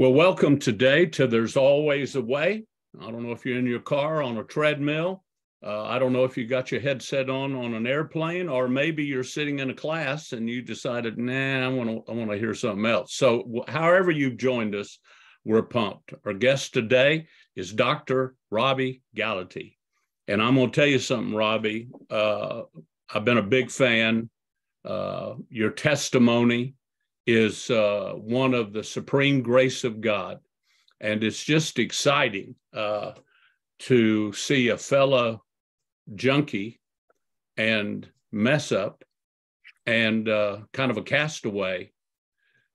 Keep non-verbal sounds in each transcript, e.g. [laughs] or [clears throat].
Well, welcome today to There's Always a Way. I don't know if you're in your car on a treadmill. Uh, I don't know if you got your headset on on an airplane, or maybe you're sitting in a class and you decided, nah, I want to I want to hear something else. So, however you've joined us, we're pumped. Our guest today is Dr. Robby Gallaty, and I'm going to tell you something, Robby. Uh, I've been a big fan. Uh, your testimony is uh, one of the supreme grace of God. And it's just exciting uh, to see a fellow junkie and mess up and uh, kind of a castaway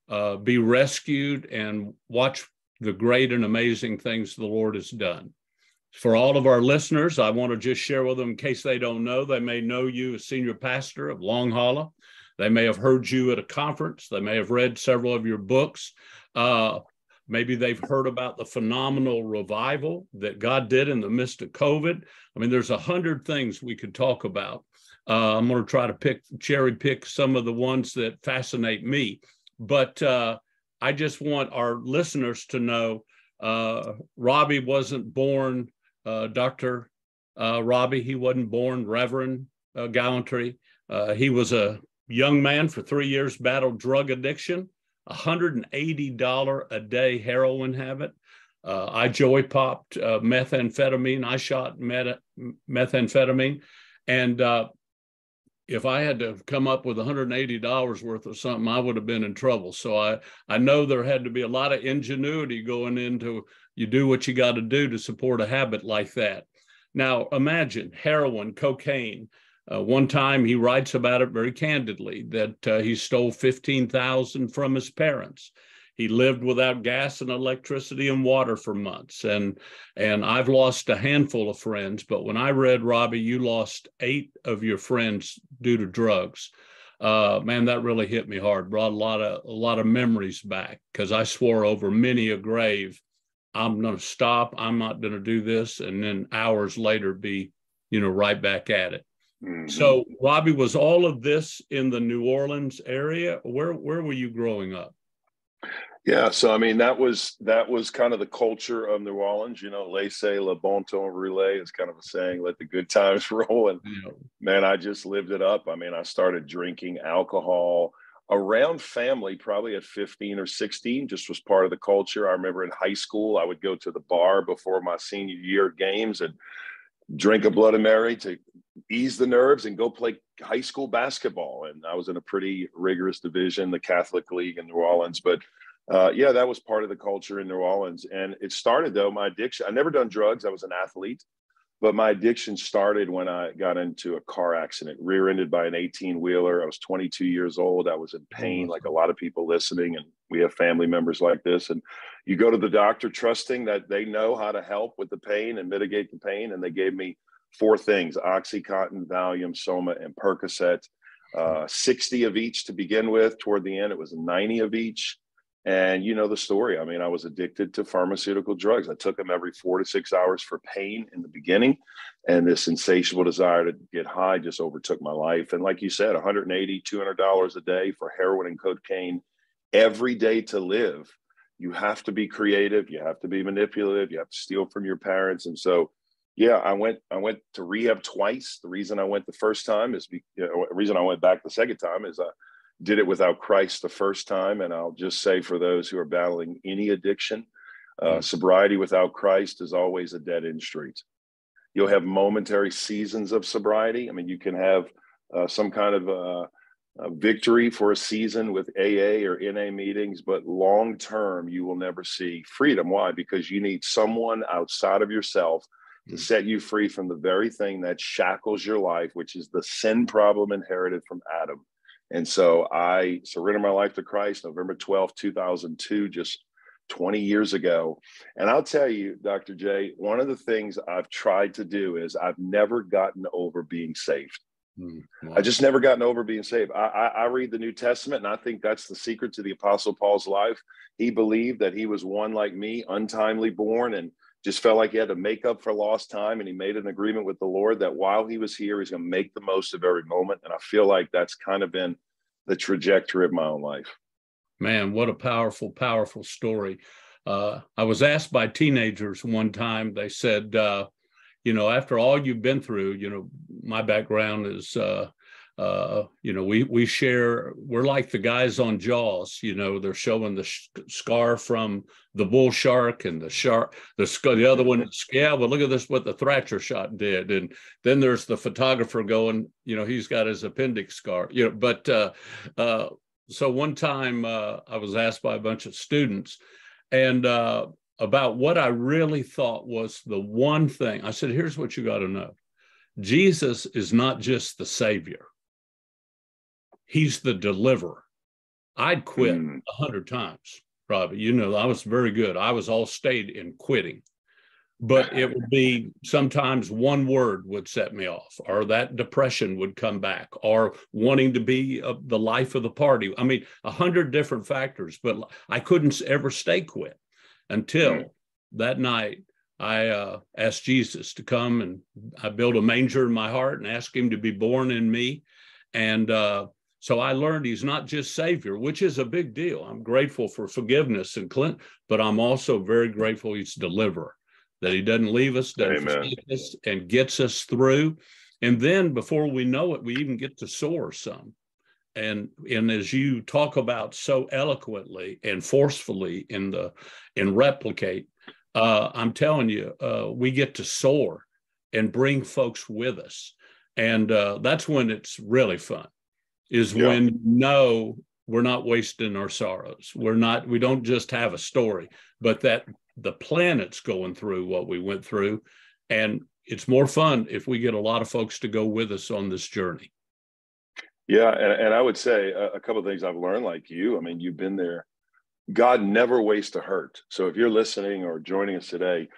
uh, be rescued and watch the great and amazing things the Lord has done. For all of our listeners, I want to just share with them in case they don't know, they may know you as senior pastor of Long Hollow. They may have heard you at a conference. They may have read several of your books. Uh, maybe they've heard about the phenomenal revival that God did in the midst of COVID. I mean, there's a hundred things we could talk about. Uh, I'm going to try to pick cherry pick some of the ones that fascinate me. But uh, I just want our listeners to know uh, Robby wasn't born uh, Dr. Uh, Robby. He wasn't born Reverend uh, Gallaty. he was a young man for three years battled drug addiction, $180 a day heroin habit. Uh, I joy popped uh, methamphetamine. I shot meta- methamphetamine. And uh, if I had to come up with $180 worth of something, I would have been in trouble. So I, I know there had to be a lot of ingenuity going into you do what you got to do to support a habit like that. Now imagine heroin, cocaine, uh, one time he writes about it very candidly that uh, he stole 15,000 from his parents. He lived without gas and electricity and water for months. And, and I've lost a handful of friends, but when I read, Robby, you lost eight of your friends due to drugs. Uh, man, that really hit me hard. Brought a lot of a lot of memories back because I swore over many a grave, I'm going to stop. I'm not going to do this, and then hours later be, you know, right back at it. Mm-hmm. So, Robby, was all of this in the New Orleans area? Where where were you growing up? Yeah, so I mean that was that was kind of the culture of New Orleans. You know, laissez le bon temps rouler is kind of a saying, "Let the good times [laughs] roll." And yeah. man, I just lived it up. I mean, I started drinking alcohol around family probably at 15 or 16 just was part of the culture i remember in high school i would go to the bar before my senior year games and drink a Bloody Mary to ease the nerves and go play high school basketball. And I was in a pretty rigorous division, the Catholic League in New Orleans. But uh, yeah, that was part of the culture in New Orleans. And it started though, my addiction, I never done drugs. I was an athlete, but my addiction started when I got into a car accident, rear ended by an 18 wheeler. I was 22 years old. I was in pain, like a lot of people listening. And we have family members like this. And you go to the doctor trusting that they know how to help with the pain and mitigate the pain. And they gave me four things Oxycontin, Valium, Soma, and Percocet. Uh, 60 of each to begin with. Toward the end, it was 90 of each. And you know the story. I mean, I was addicted to pharmaceutical drugs. I took them every four to six hours for pain in the beginning. And this insatiable desire to get high just overtook my life. And like you said, 180, $200 a day for heroin and cocaine every day to live. You have to be creative. You have to be manipulative. You have to steal from your parents. And so, yeah, I went. I went to rehab twice. The reason I went the first time is, be, you know, the reason I went back the second time is I did it without Christ the first time. And I'll just say for those who are battling any addiction, uh, mm-hmm. sobriety without Christ is always a dead end street. You'll have momentary seasons of sobriety. I mean, you can have uh, some kind of uh, victory for a season with AA or NA meetings, but long term, you will never see freedom. Why? Because you need someone outside of yourself to set you free from the very thing that shackles your life, which is the sin problem inherited from Adam. And so I surrendered my life to Christ November 12, 2002, just 20 years ago. And I'll tell you, Dr. J, one of the things I've tried to do is I've never gotten over being saved. Mm-hmm. I just never gotten over being saved. I, I, I, read the New Testament, and I think that's the secret to the Apostle Paul's life. He believed that he was one like me, untimely born, and just felt like he had to make up for lost time and he made an agreement with the lord that while he was here he's going to make the most of every moment and i feel like that's kind of been the trajectory of my own life Man, what a powerful, powerful story. Uh, I was asked by teenagers one time, they said, uh, you know, after all you've been through, you know, my background is, uh, uh, you know, we we share. We're like the guys on Jaws. You know, they're showing the sh- scar from the bull shark and the shark, the the other one. Yeah, well, look at this what the Thrasher shot did, and then there's the photographer going. You know, he's got his appendix scar. You know, but uh, uh, so one time uh, I was asked by a bunch of students, and uh, about what I really thought was the one thing. I said, here's what you got to know Jesus is not just the Savior, He's the deliverer. I'd quit hmm. a mm. hundred times, Robby. You know, I was very good. I was all state in quitting, but it would be sometimes one word would set me off, or that depression would come back, or wanting to be uh, the life of the party. I mean, a hundred different factors, but I couldn't ever stay quit until mm. that night I uh, asked Jesus to come and I built a manger in my heart and asked him to be born in me. And uh, so I learned he's not just Savior, which is a big deal. I'm grateful for forgiveness and Clint, but I'm also very grateful he's deliverer, that he doesn't leave us, doesn't us, and gets us through. And then before we know it, we even get to soar some and and as you talk about so eloquently and forcefully in the in replicate uh, i'm telling you uh, we get to soar and bring folks with us and uh, that's when it's really fun is yeah. when no we're not wasting our sorrows we're not we don't just have a story but that the planet's going through what we went through and it's more fun if we get a lot of folks to go with us on this journey yeah, and, and I would say a, a couple of things I've learned, like you. I mean, you've been there. God never wastes a hurt. So if you're listening or joining us today,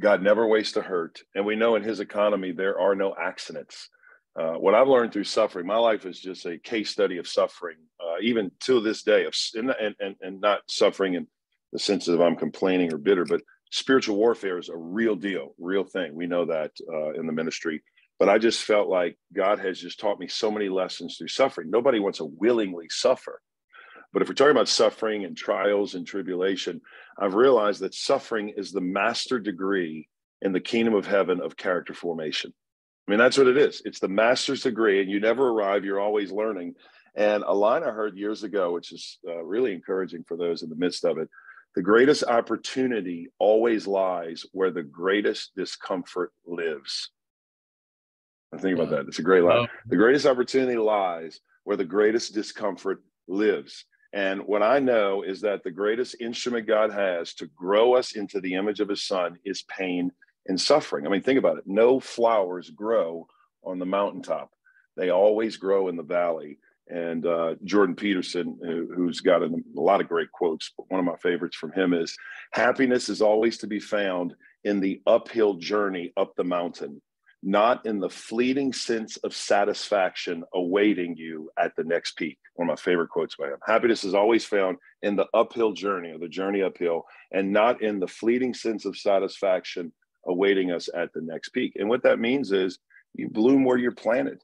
God never wastes a hurt, and we know in His economy there are no accidents. Uh, what I've learned through suffering, my life is just a case study of suffering, uh, even to this day, of and, and and not suffering in the sense of I'm complaining or bitter, but spiritual warfare is a real deal, real thing. We know that uh, in the ministry. But I just felt like God has just taught me so many lessons through suffering. Nobody wants to willingly suffer. But if we're talking about suffering and trials and tribulation, I've realized that suffering is the master degree in the kingdom of heaven of character formation. I mean, that's what it is. It's the master's degree, and you never arrive, you're always learning. And a line I heard years ago, which is uh, really encouraging for those in the midst of it the greatest opportunity always lies where the greatest discomfort lives. I think about that. It's a great line. The greatest opportunity lies where the greatest discomfort lives. And what I know is that the greatest instrument God has to grow us into the image of his son is pain and suffering. I mean, think about it. No flowers grow on the mountaintop, they always grow in the valley. And uh, Jordan Peterson, who, has got a, a lot of great quotes, but one of my favorites from him is happiness is always to be found in the uphill journey up the mountain not in the fleeting sense of satisfaction awaiting you at the next peak. One of my favorite quotes by him. Happiness is always found in the uphill journey or the journey uphill, and not in the fleeting sense of satisfaction awaiting us at the next peak. And what that means is you bloom where you're planted.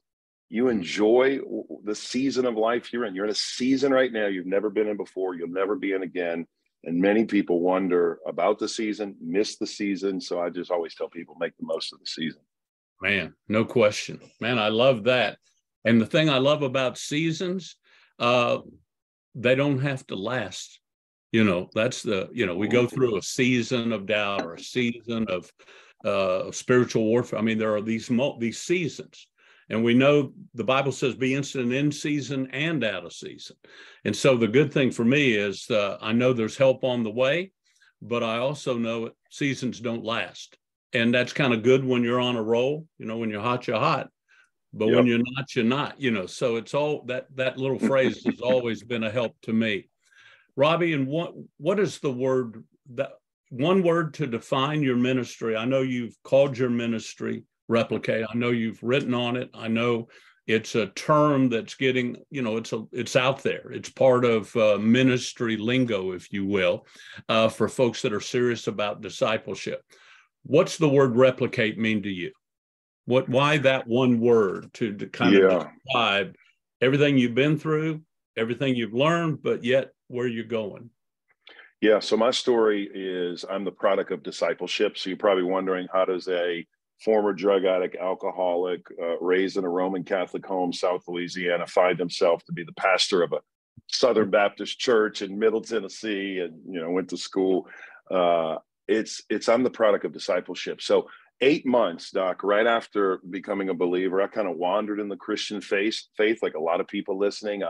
You hmm. enjoy the season of life you're in. You're in a season right now you've never been in before, you'll never be in again. And many people wonder about the season, miss the season. So I just always tell people make the most of the season. Man, no question. Man, I love that. And the thing I love about seasons, uh, they don't have to last. You know, that's the, you know, we go through a season of doubt or a season of uh, spiritual warfare. I mean, there are these these seasons, and we know the Bible says be instant in season and out of season. And so the good thing for me is uh, I know there's help on the way, but I also know seasons don't last and that's kind of good when you're on a roll. You know, when you're hot, you're hot, but yep. when you're not, you're not. You know, so it's all that that little phrase has always been a help to me. Robby, and what what is the word that one word to define your ministry? I know you've called your ministry replicate. I know you've written on it. I know it's a term that's getting you know it's a it's out there it's part of uh, ministry lingo if you will uh, for folks that are serious about discipleship What's the word replicate mean to you? What why that one word to, to kind yeah. of describe everything you've been through, everything you've learned, but yet where are you're going. Yeah, so my story is I'm the product of discipleship. So you're probably wondering how does a former drug addict, alcoholic, uh, raised in a Roman Catholic home, South Louisiana, find himself to be the pastor of a Southern Baptist church in Middle Tennessee, and you know went to school. Uh, it's it's I'm the product of discipleship. So eight months, Doc, right after becoming a believer, I kind of wandered in the Christian faith, faith like a lot of people listening.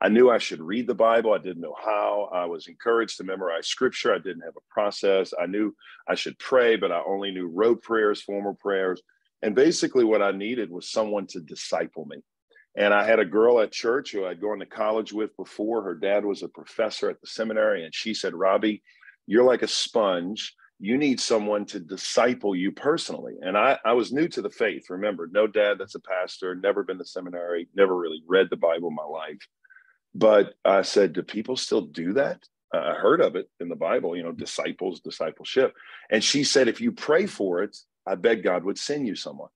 I knew I should read the Bible. I didn't know how. I was encouraged to memorize scripture. I didn't have a process. I knew I should pray, but I only knew rote prayers, formal prayers. And basically, what I needed was someone to disciple me. And I had a girl at church who I'd gone to college with before. Her dad was a professor at the seminary. And she said, Robby, you're like a sponge. You need someone to disciple you personally. And I, I was new to the faith. Remember, no dad that's a pastor, never been to seminary, never really read the Bible in my life. But I said, do people still do that? I heard of it in the Bible, you know, disciples, discipleship. And she said, if you pray for it, I bet God would send you someone.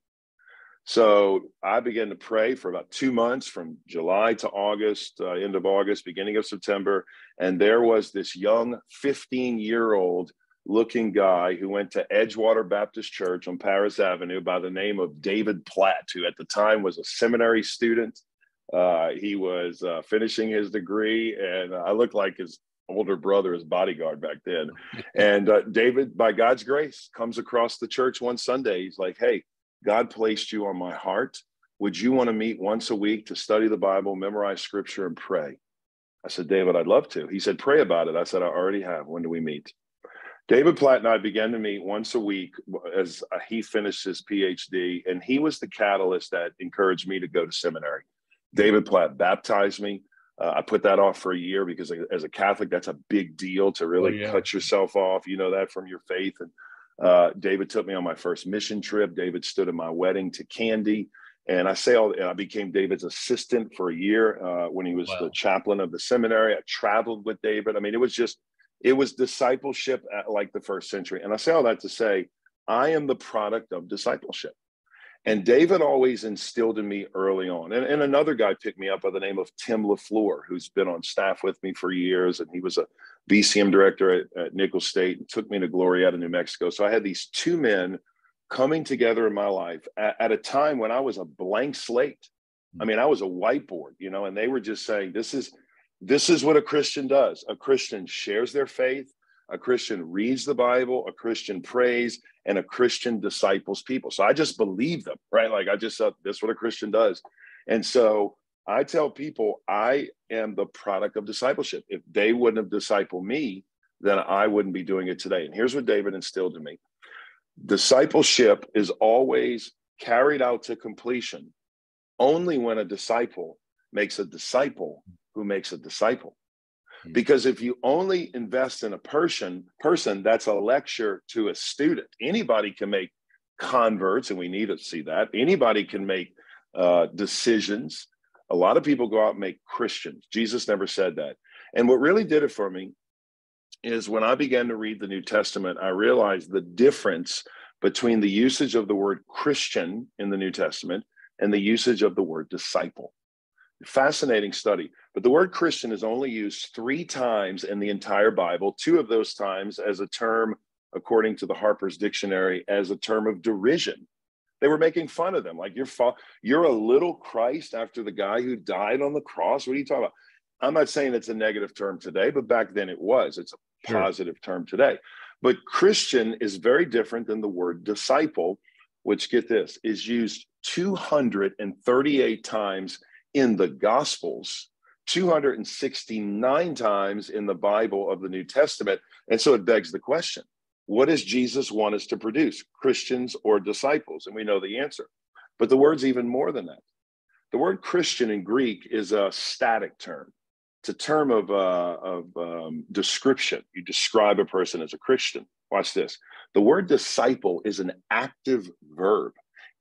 So I began to pray for about two months from July to August, uh, end of August, beginning of September. And there was this young 15 year old looking guy who went to Edgewater Baptist Church on Paris Avenue by the name of David Platt, who at the time was a seminary student uh, he was uh, finishing his degree, and I looked like his older brother, his bodyguard back then. [laughs] And uh, David, by God's grace, comes across the church one Sunday. He's like, "Hey, God placed you on my heart. Would you want to meet once a week to study the Bible, memorize Scripture, and pray?" I said, "David, I'd love to." He said, "Pray about it." I said, "I already have. When do we meet?" David Platt and I began to meet once a week as he finished his PhD, and he was the catalyst that encouraged me to go to seminary. David Platt baptized me. Uh, I put that off for a year because as a Catholic, that's a big deal to really oh, yeah. cut yourself off. You know that from your faith. And uh, David took me on my first mission trip. David stood at my wedding to Candy. And I say all, and I became David's assistant for a year uh, when he was wow. the chaplain of the seminary. I traveled with David. I mean, it was just, it was discipleship at like the first century. And I say all that to say, I am the product of discipleship. And David always instilled in me early on. And, and another guy picked me up by the name of Tim LaFleur, who's been on staff with me for years. And he was a BCM director at, at Nicholls State and took me to Glorieta, New Mexico. So I had these two men coming together in my life at, at a time when I was a blank slate. I mean, I was a whiteboard, you know, and they were just saying, this is this is what a Christian does. A Christian shares their faith, a Christian reads the Bible, a Christian prays, and a Christian disciples people. So I just believe them, right? Like I just uh, said, this is what a Christian does. And so I tell people I am the product of discipleship. If they wouldn't have discipled me, then I wouldn't be doing it today. And here's what David instilled in me discipleship is always carried out to completion only when a disciple makes a disciple who makes a disciple. Because if you only invest in a person, person that's a lecture to a student. Anybody can make converts, and we need to see that. Anybody can make uh, decisions. A lot of people go out and make Christians. Jesus never said that. And what really did it for me is when I began to read the New Testament, I realized the difference between the usage of the word Christian in the New Testament and the usage of the word disciple. Fascinating study. But the word Christian is only used three times in the entire Bible, two of those times as a term, according to the Harper's Dictionary, as a term of derision. They were making fun of them, like you're fa- you're a little Christ after the guy who died on the cross. What are you talking about? I'm not saying it's a negative term today, but back then it was. It's a positive sure. term today. But Christian is very different than the word disciple, which get this is used 238 times in the Gospels, 269 times in the Bible of the New Testament. And so it begs the question what does Jesus want us to produce, Christians or disciples? And we know the answer. But the word's even more than that. The word Christian in Greek is a static term. It's a term of, uh, of um, description. You describe a person as a Christian. Watch this. The word disciple is an active verb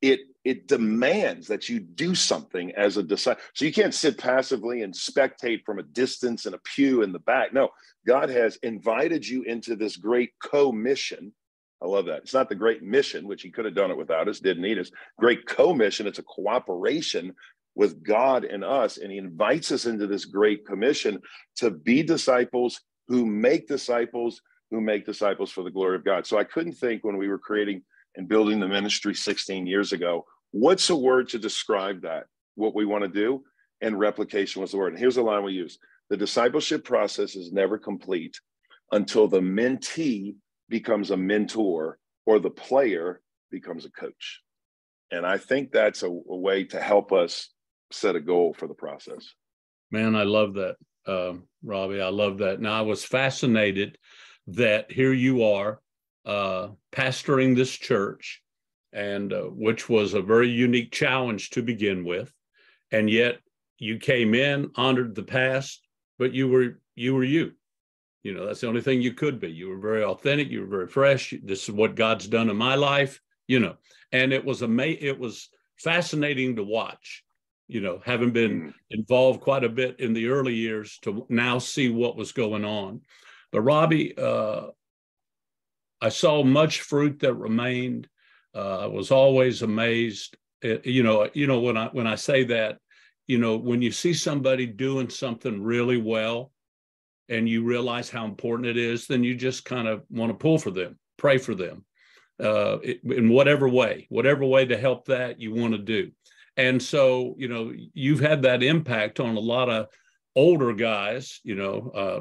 it it demands that you do something as a disciple. So you can't sit passively and spectate from a distance in a pew in the back. No, God has invited you into this great co-mission. I love that. It's not the great mission, which he could have done it without us, didn't need us. Great co-mission. It's a cooperation with God and us. And he invites us into this great commission to be disciples who make disciples who make disciples for the glory of God. So I couldn't think when we were creating and building the ministry 16 years ago, what's a word to describe that, what we want to do? And replication was the word. And here's the line we use the discipleship process is never complete until the mentee becomes a mentor or the player becomes a coach. And I think that's a, a way to help us set a goal for the process. Man, I love that, uh, Robby. I love that. Now, I was fascinated that here you are uh, pastoring this church, and uh, which was a very unique challenge to begin with, and yet you came in, honored the past, but you were you were you. You know that's the only thing you could be. You were very authentic. You were very fresh. This is what God's done in my life. You know, and it was ama- It was fascinating to watch you know, having been mm. involved quite a bit in the early years to now see what was going on. But Robby, uh, I saw much fruit that remained. Uh, I was always amazed. It, you know, you know when I when I say that, you know, when you see somebody doing something really well, and you realize how important it is, then you just kind of want to pull for them, pray for them, uh, in whatever way, whatever way to help that you want to do. And so, you know, you've had that impact on a lot of older guys, you know, uh,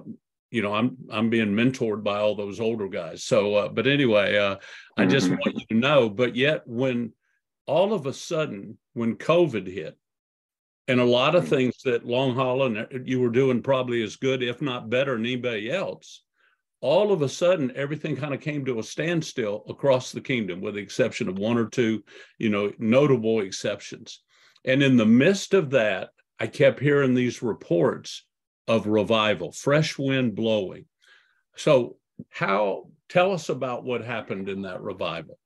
you know, I'm I'm being mentored by all those older guys. So, uh, but anyway, uh, I just mm-hmm. want you to know. But yet, when all of a sudden, when COVID hit, and a lot of mm-hmm. things that Long Hollow uh, you were doing probably as good, if not better, than anybody else, all of a sudden everything kind of came to a standstill across the kingdom with the exception of one or two you know notable exceptions and in the midst of that i kept hearing these reports of revival fresh wind blowing so how tell us about what happened in that revival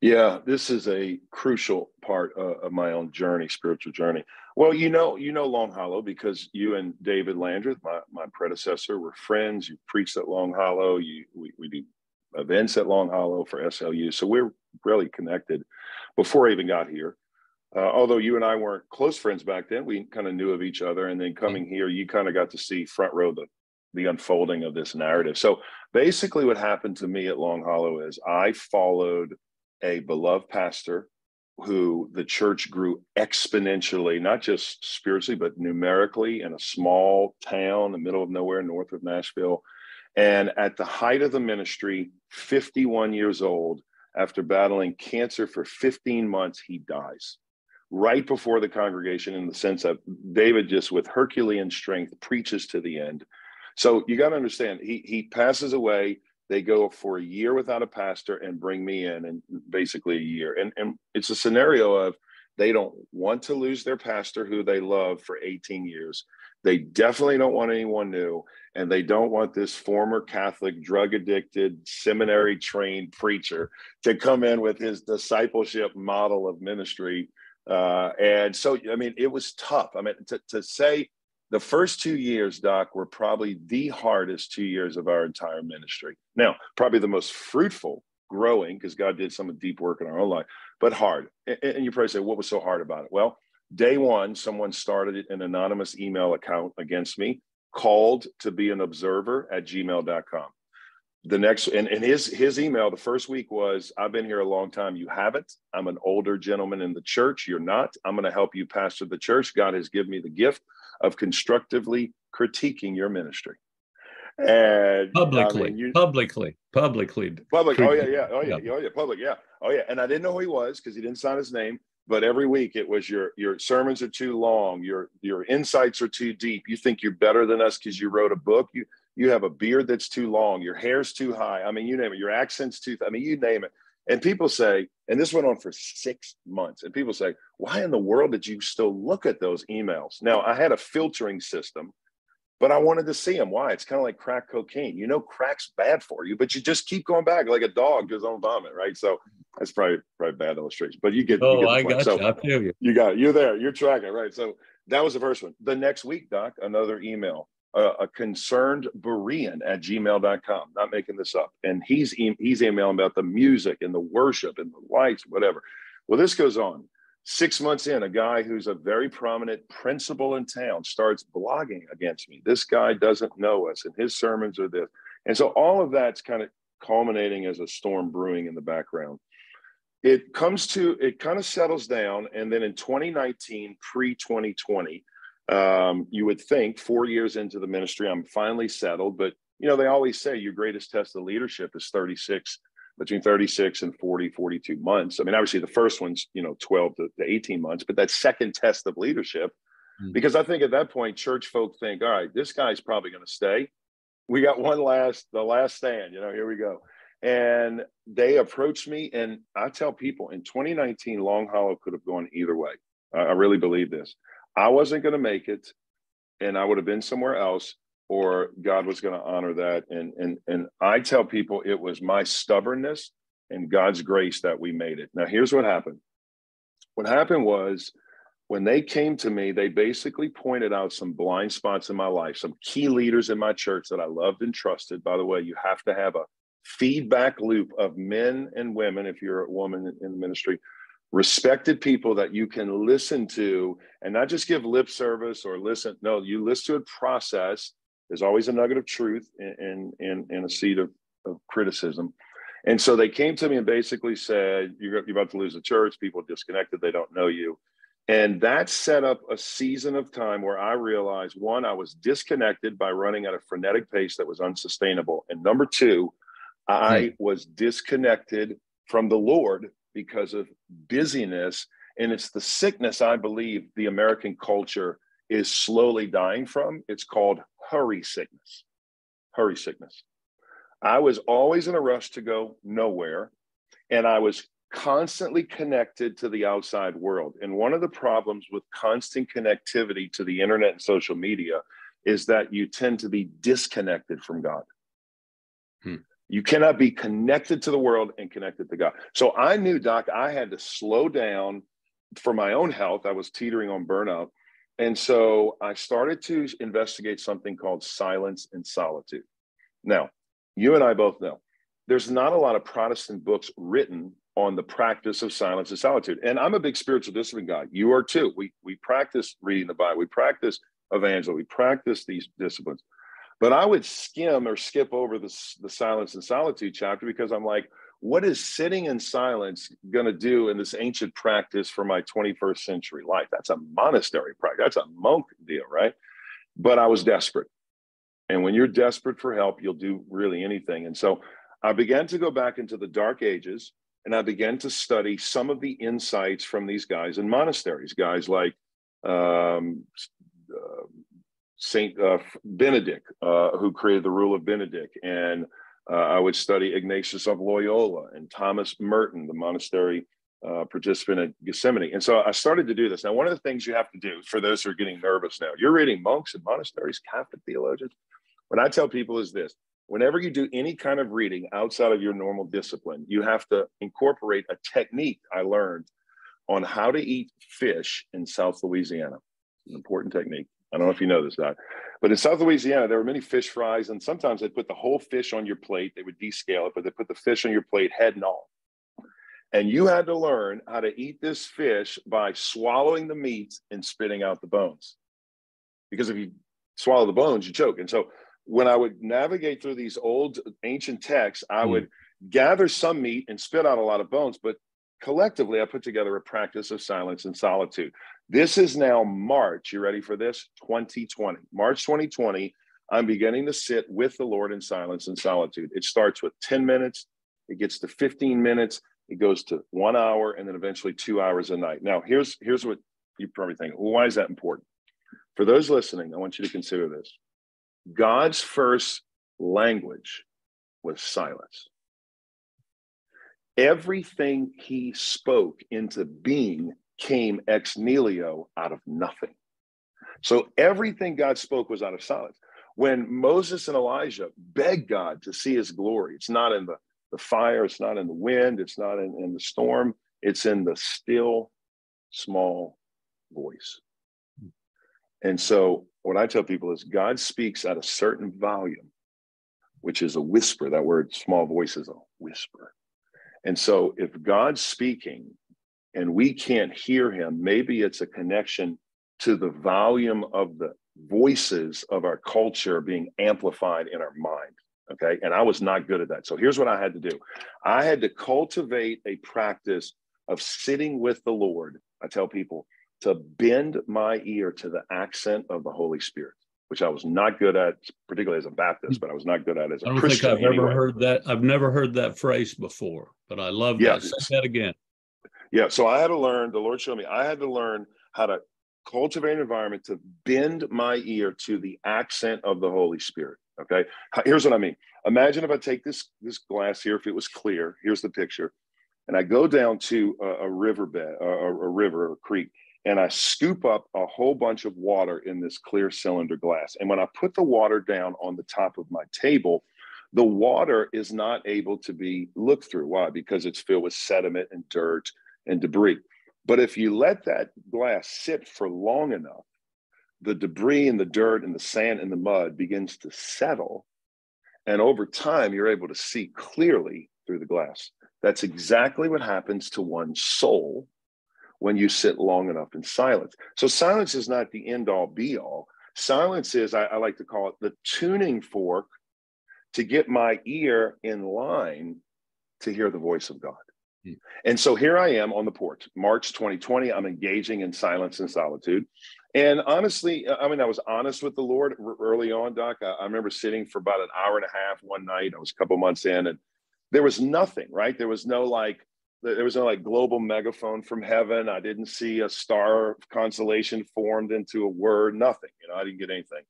yeah this is a crucial part of my own journey spiritual journey well, you know, you know Long Hollow because you and David Landrith, my, my predecessor, were friends. You preached at Long Hollow. You we, we do events at Long Hollow for SLU, so we're really connected. Before I even got here, uh, although you and I weren't close friends back then, we kind of knew of each other. And then coming here, you kind of got to see front row the the unfolding of this narrative. So basically, what happened to me at Long Hollow is I followed a beloved pastor who the church grew exponentially, not just spiritually, but numerically in a small town in the middle of nowhere north of Nashville. And at the height of the ministry, 51 years old, after battling cancer for 15 months, he dies right before the congregation in the sense that David just with Herculean strength preaches to the end. So you got to understand, he he passes away. They go for a year without a pastor and bring me in and basically a year. And and it's a scenario of they don't want to lose their pastor who they love for 18 years. They definitely don't want anyone new and they don't want this former catholic drug addicted seminary trained preacher to come in with his discipleship model of ministry uh, and so i mean it was tough i mean to, to say the first two years, Doc, were probably the hardest two years of our entire ministry. Now, probably the most fruitful, growing, because God did some deep work in our own life, but hard. And you probably say, what was so hard about it? Well, day one, someone started an anonymous email account against me, called to be an observer at gmail.com. The next, and, and his his email the first week was, I've been here a long time. You haven't. I'm an older gentleman in the church. You're not. I'm going to help you pastor the church. God has given me the gift of constructively critiquing your ministry. And uh, publicly, you, publicly, publicly, public. Oh yeah, yeah, oh yeah, yeah, oh yeah, public, yeah, oh yeah. And I didn't know who he was because he didn't sign his name. But every week it was your your sermons are too long, your your insights are too deep. You think you're better than us because you wrote a book. You you have a beard that's too long, your hair's too high. I mean, you name it. Your accent's too. I mean, you name it. And people say, and this went on for six months, and people say, why in the world did you still look at those emails? Now, I had a filtering system, but I wanted to see them. Why? It's kind of like crack cocaine. You know, crack's bad for you, but you just keep going back like a dog goes on vomit, right? So that's probably probably bad illustration, but you get. Oh, you get I got so, you. I feel you. You got it. You're there. You're tracking, right? So that was the first one. The next week, Doc, another email a, concerned Berean at gmail.com. Not making this up. And he's he's emailing about the music and the worship and the lights, whatever. Well, this goes on. Six months in, a guy who's a very prominent principal in town starts blogging against me. This guy doesn't know us, and his sermons are this. And so all of that's kind of culminating as a storm brewing in the background. It comes to, it kind of settles down. And then in 2019, pre 2020, um, you would think four years into the ministry, I'm finally settled. But, you know, they always say your greatest test of leadership is 36 between 36 and 40, 42 months. I mean, obviously the first one's, you know, 12 to, to 18 months, but that second test of leadership, mm-hmm. because I think at that point, church folk think, all right, this guy's probably going to stay. We got one last, the last stand, you know, here we go. And they approached me. And I tell people in 2019, Long Hollow could have gone either way. I, I really believe this. I wasn't going to make it and I would have been somewhere else or God was going to honor that. And and and I tell people it was my stubbornness and God's grace that we made it. Now here's what happened. What happened was when they came to me, they basically pointed out some blind spots in my life, some key leaders in my church that I loved and trusted. By the way, you have to have a feedback loop of men and women, if you're a woman in the ministry, respected people that you can listen to and not just give lip service or listen. No, you listen to a process there's always a nugget of truth and and and a seed of, of criticism. And so they came to me and basically said, you're, you're about to lose the church. People disconnected. They don't know you. And that set up a season of time where I realized one, I was disconnected by running at a frenetic pace that was unsustainable. And number two, I hmm. was disconnected from the Lord because of busyness. And it's the sickness I believe the American culture is slowly dying from. It's called hurry sickness. Hurry sickness. I was always in a rush to go nowhere, and I was constantly connected to the outside world. And one of the problems with constant connectivity to the internet and social media is that you tend to be disconnected from God. Hmm. You cannot be connected to the world and connected to God. So I knew, Doc, I had to slow down for my own health. I was teetering on burnout. And so I started to investigate something called silence and solitude. Now, you and I both know there's not a lot of Protestant books written on the practice of silence and solitude. And I'm a big spiritual discipline guy. You are too. We we practice reading the Bible. We practice evangel. We practice these disciplines. But I would skim or skip over the, the silence and solitude chapter because I'm like, what is sitting in silence going to do in this ancient practice for my 21st century life? That's a monastery practice. That's a monk deal, right? But I was desperate. And when you're desperate for help, you'll do really anything. And so I began to go back into the dark ages and I began to study some of the insights from these guys in monasteries, guys like um, uh, Saint uh, Benedict, uh, who created the rule of Benedict, and uh, I would study Ignatius of Loyola and Thomas Merton, the monastery uh, participant at Gethsemane. And so I started to do this. Now, one of the things you have to do for those who are getting nervous now, you're reading monks and monasteries, Catholic theologians. What I tell people is this whenever you do any kind of reading outside of your normal discipline, you have to incorporate a technique I learned on how to eat fish in South Louisiana. It's an important technique. I don't know if you know this, Doc. But in South Louisiana, there were many fish fries, and sometimes they'd put the whole fish on your plate. They would descale it, but they put the fish on your plate head and all. And you had to learn how to eat this fish by swallowing the meat and spitting out the bones. Because if you swallow the bones, you choke. And so when I would navigate through these old ancient texts, I mm. would gather some meat and spit out a lot of bones, but collectively, I put together a practice of silence and solitude. This is now March. You ready for this? 2020. March 2020. I'm beginning to sit with the Lord in silence and solitude. It starts with 10 minutes, it gets to 15 minutes, it goes to one hour, and then eventually two hours a night. Now, here's here's what you probably think. Well, why is that important? For those listening, I want you to consider this. God's first language was silence. Everything he spoke into being came ex nihilo out of nothing. So everything God spoke was out of silence. When Moses and Elijah begged God to see his glory, it's not in the, the fire, it's not in the wind, it's not in, in the storm, it's in the still small voice. And so what I tell people is God speaks at a certain volume, which is a whisper. That word small voice is a whisper. And so if God's speaking and we can't hear him, maybe it's a connection to the volume of the voices of our culture being amplified in our mind. Okay. And I was not good at that. So here's what I had to do I had to cultivate a practice of sitting with the Lord. I tell people to bend my ear to the accent of the Holy Spirit, which I was not good at, particularly as a Baptist, but I was not good at as a I don't Christian. think I've anyway. ever heard that. I've never heard that phrase before, but I love yeah. that. Say that again. Yeah. So I had to learn, the Lord showed me, I had to learn how to cultivate an environment to bend my ear to the accent of the Holy Spirit. Okay. Here's what I mean. Imagine if I take this this glass here, if it was clear, here's the picture, and I go down to a, a riverbed, a, a river or a creek, and I scoop up a whole bunch of water in this clear cylinder glass. And when I put the water down on the top of my table, the water is not able to be looked through. Why? Because it's filled with sediment and dirt and debris. But if you let that glass sit for long enough, the debris and the dirt and the sand and the mud begins to settle. And over time, you're able to see clearly through the glass. That's exactly what happens to one's soul when you sit long enough in silence. So, silence is not the end all be all. Silence is, I, I like to call it the tuning fork to get my ear in line to hear the voice of God. Hmm. And so here I am on the porch, March 2020. I'm engaging in silence and solitude. And honestly, I mean, I was honest with the Lord early on, Doc. I, I remember sitting for about an hour and a half one night. I was a couple months in, and there was nothing, right? There was no like, there was no like global megaphone from heaven. I didn't see a star constellation formed into a word, nothing. You know, I didn't get anything.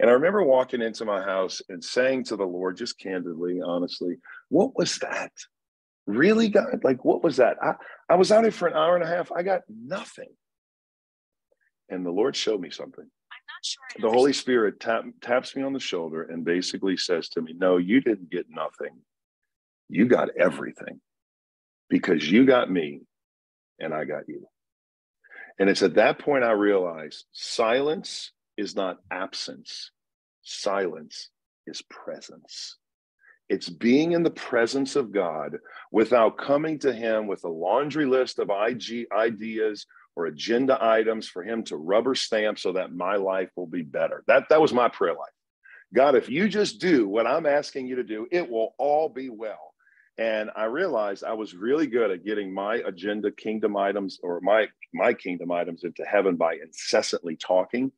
And I remember walking into my house and saying to the Lord, just candidly, honestly, what was that? Really, God? Like, what was that? I, I was out here for an hour and a half. I got nothing. And the Lord showed me something. I'm not sure. The Holy Spirit tap, taps me on the shoulder and basically says to me, No, you didn't get nothing. You got everything because you got me and I got you. And it's at that point I realized silence is not absence, silence is presence. It's being in the presence of God without coming to Him with a laundry list of IG ideas or agenda items for Him to rubber stamp so that my life will be better. That, that was my prayer life. God, if you just do what I'm asking you to do, it will all be well. And I realized I was really good at getting my agenda kingdom items or my my kingdom items into heaven by incessantly talking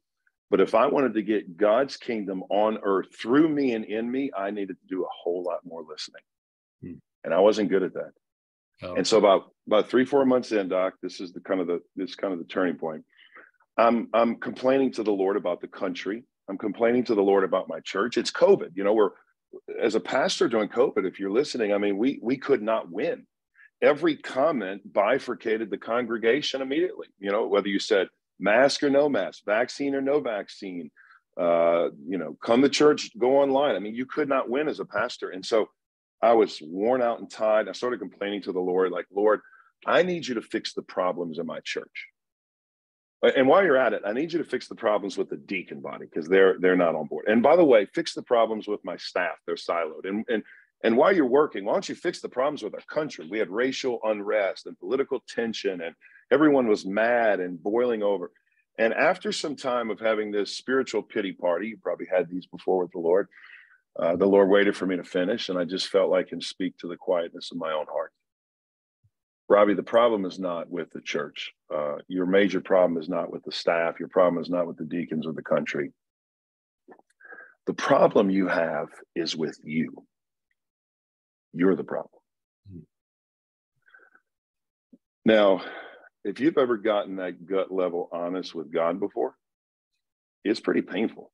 but if I wanted to get God's kingdom on earth through me and in me, I needed to do a whole lot more listening. Hmm. And I wasn't good at that. Oh. And so about about three, four months in, Doc, this is the kind of the this kind of the turning point. I'm I'm complaining to the Lord about the country. I'm complaining to the Lord about my church. It's COVID. You know, we're as a pastor during COVID, if you're listening, I mean, we we could not win. Every comment bifurcated the congregation immediately. You know, whether you said, mask or no mask, vaccine or no vaccine, uh, you know, come to church, go online. I mean, you could not win as a pastor. And so I was worn out and tired. I started complaining to the Lord, like, Lord, I need you to fix the problems in my church. And while you're at it, I need you to fix the problems with the deacon body because they're they're not on board. And by the way, fix the problems with my staff; they're siloed. And and and while you're working, why don't you fix the problems with our country? We had racial unrest and political tension and everyone was mad and boiling over. And after some time of having this spiritual pity party, you probably had these before with the Lord, uh, the Lord waited for me to finish, and I just felt like and speak to the quietness of my own heart. Robby, the problem is not with the church. Uh, your major problem is not with the staff. Your problem is not with the deacons or the country. The problem you have is with you. You're the problem. Mm-hmm. Now, if you've ever gotten that gut level honest with God before, it's pretty painful.